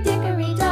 dickory dock.